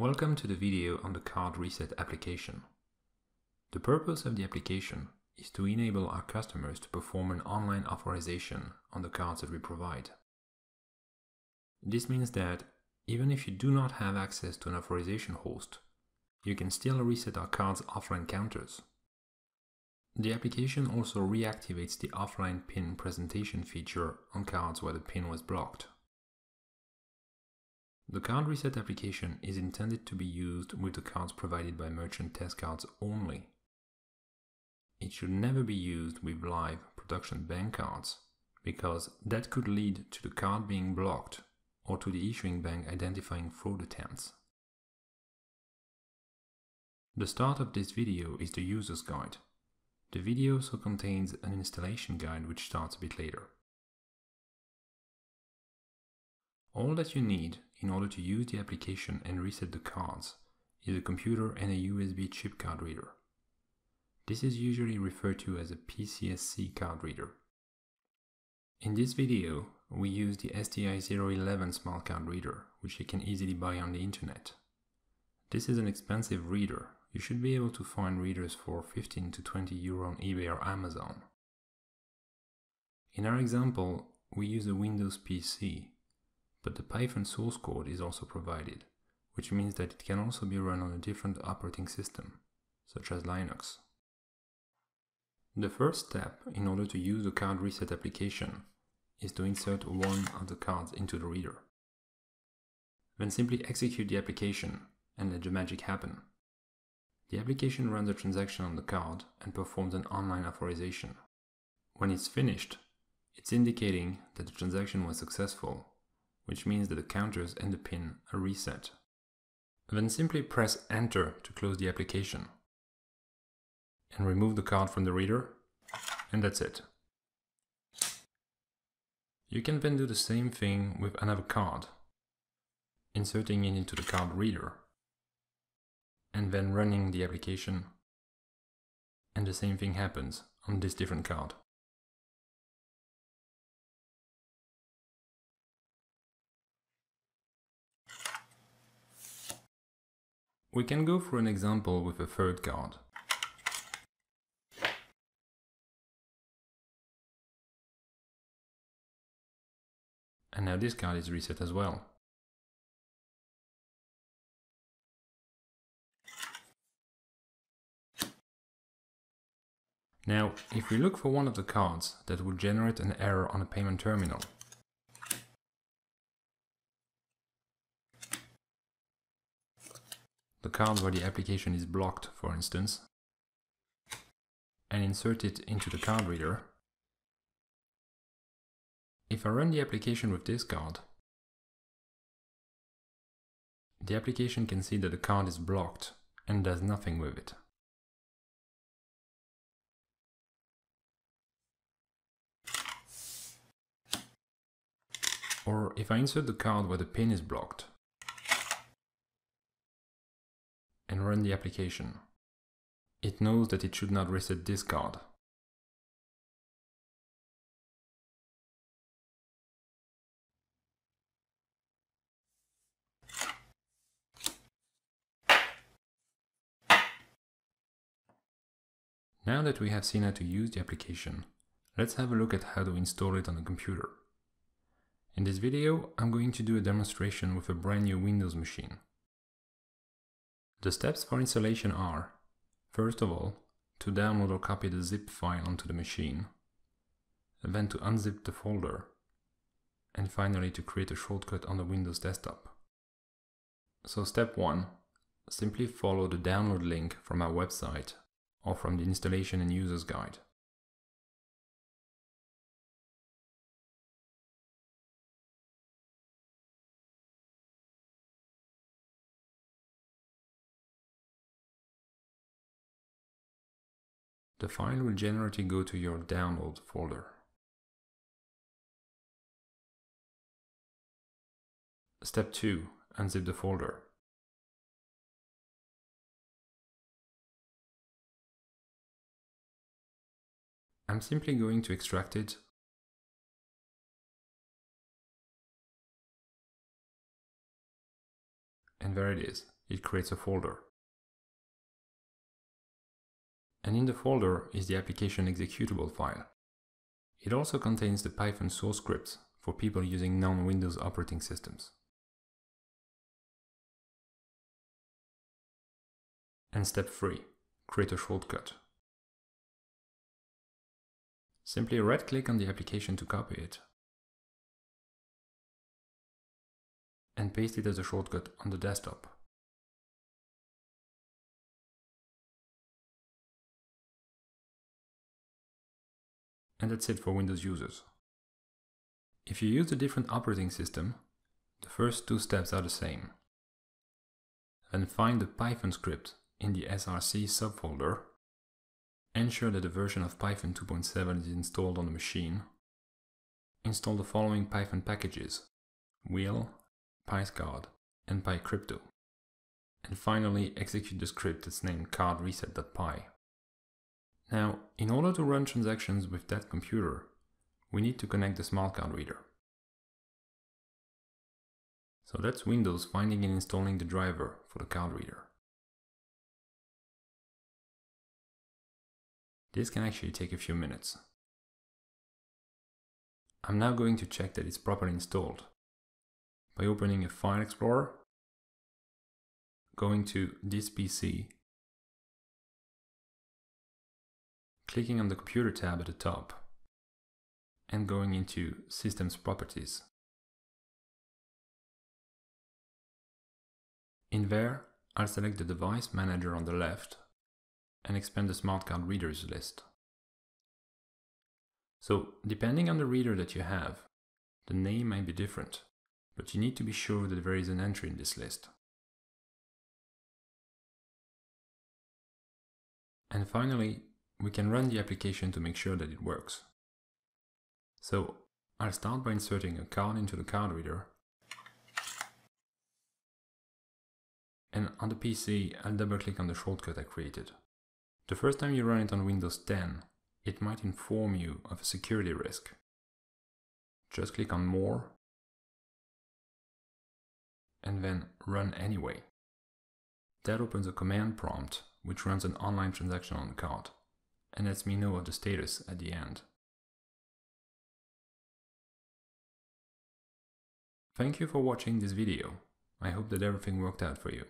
Welcome to the video on the card reset application. The purpose of the application is to enable our customers to perform an online authorization on the cards that we provide. This means that even if you do not have access to an authorization host, you can still reset our card's offline counters. The application also reactivates the offline PIN presentation feature on cards where the PIN was blocked. The card reset application is intended to be used with the cards provided by merchant test cards only. It should never be used with live production bank cards because that could lead to the card being blocked or to the issuing bank identifying fraud attempts. The start of this video is the user's guide. The video also contains an installation guide which starts a bit later. All that you need in order to use the application and reset the cards is a computer and a USB chip card reader. This is usually referred to as a PCSC card reader. In this video, we use the STI-011 smart card reader, which you can easily buy on the internet. This is an expensive reader. You should be able to find readers for 15 to 20 euro on eBay or Amazon. In our example, we use a Windows PC, but the Python source code is also provided, which means that it can also be run on a different operating system, such as Linux. The first step in order to use the card reset application is to insert one of the cards into the reader. Then simply execute the application and let the magic happen. The application runs a transaction on the card and performs an online authorization. When it's finished, it's indicating that the transaction was successful which means that the counters and the pin are reset. Then simply press enter to close the application and remove the card from the reader and that's it. You can then do the same thing with another card, inserting it into the card reader and then running the application and the same thing happens on this different card. We can go through an example with a third card. And now this card is reset as well. Now, if we look for one of the cards that will generate an error on a payment terminal, the card where the application is blocked, for instance, and insert it into the card reader. If I run the application with this card, the application can see that the card is blocked and does nothing with it. Or if I insert the card where the pin is blocked, and run the application. It knows that it should not reset this card. Now that we have seen how to use the application, let's have a look at how to install it on the computer. In this video, I'm going to do a demonstration with a brand new Windows machine. The steps for installation are, first of all, to download or copy the zip file onto the machine, then to unzip the folder, and finally to create a shortcut on the Windows desktop. So step 1, simply follow the download link from our website or from the installation and users guide. The file will generally go to your download folder. Step 2. Unzip the folder. I'm simply going to extract it and there it is, it creates a folder. And in the folder is the application executable file. It also contains the Python source scripts for people using non-Windows operating systems. And step 3. Create a shortcut. Simply right-click on the application to copy it and paste it as a shortcut on the desktop. And that's it for Windows users. If you use a different operating system, the first two steps are the same. Then find the Python script in the src subfolder. Ensure that the version of Python 2.7 is installed on the machine. Install the following Python packages wheel, PyScard, and PyCrypto. And finally execute the script that's named cardreset.py. Now, in order to run transactions with that computer, we need to connect the smart card reader. So that's Windows finding and installing the driver for the card reader. This can actually take a few minutes. I'm now going to check that it's properly installed by opening a file explorer, going to this PC, clicking on the computer tab at the top, and going into Systems Properties. In there, I'll select the device manager on the left and expand the smart card readers list. So, depending on the reader that you have, the name might be different but you need to be sure that there is an entry in this list. And finally, we can run the application to make sure that it works. So I'll start by inserting a card into the card reader. And on the PC, I'll double click on the shortcut I created. The first time you run it on Windows 10, it might inform you of a security risk. Just click on More and then run anyway. That opens a command prompt which runs an online transaction on the card and lets me know the status at the end. Thank you for watching this video. I hope that everything worked out for you.